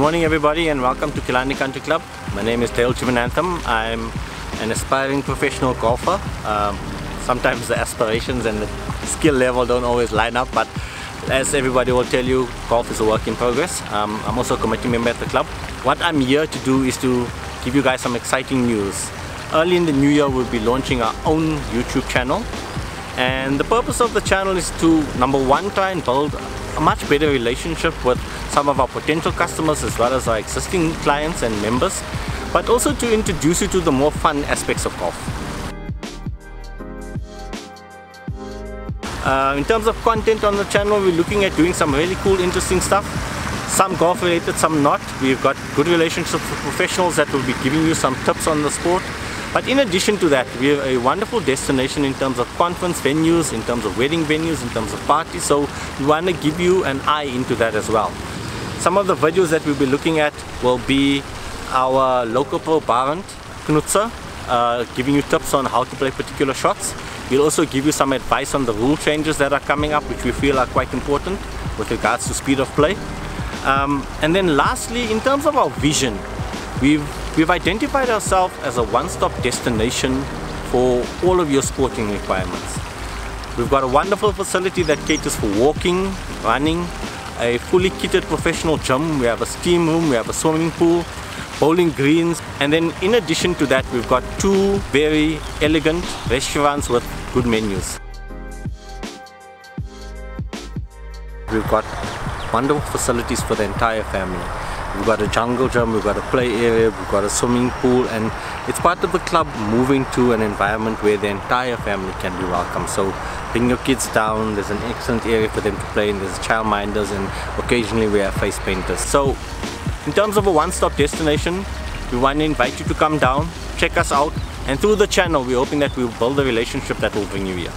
morning everybody and welcome to Killarney Country Club. My name is Dale Chivanantham. I'm an aspiring professional golfer. Um, sometimes the aspirations and the skill level don't always line up but as everybody will tell you, golf is a work in progress. Um, I'm also a committee member at the club. What I'm here to do is to give you guys some exciting news. Early in the new year we'll be launching our own YouTube channel and the purpose of the channel is to number one try and build a much better relationship with some of our potential customers as well as our existing clients and members but also to introduce you to the more fun aspects of golf. Uh, in terms of content on the channel we're looking at doing some really cool interesting stuff. Some golf related some not. We've got good relationships with professionals that will be giving you some tips on the sport but in addition to that, we have a wonderful destination in terms of conference venues, in terms of wedding venues, in terms of parties. So we want to give you an eye into that as well. Some of the videos that we'll be looking at will be our local pro Barend Knutzer, uh, giving you tips on how to play particular shots. We'll also give you some advice on the rule changes that are coming up, which we feel are quite important with regards to speed of play. Um, and then lastly, in terms of our vision, we've We've identified ourselves as a one-stop destination for all of your sporting requirements. We've got a wonderful facility that caters for walking, running, a fully kitted professional gym, we have a steam room, we have a swimming pool, bowling greens, and then in addition to that we've got two very elegant restaurants with good menus. We've got wonderful facilities for the entire family. We've got a jungle gym, we've got a play area, we've got a swimming pool and it's part of the club moving to an environment where the entire family can be welcome. So bring your kids down, there's an excellent area for them to play in, there's childminders and occasionally we have face painters. So in terms of a one-stop destination, we want to invite you to come down, check us out and through the channel we're hoping that we'll build a relationship that will bring you here.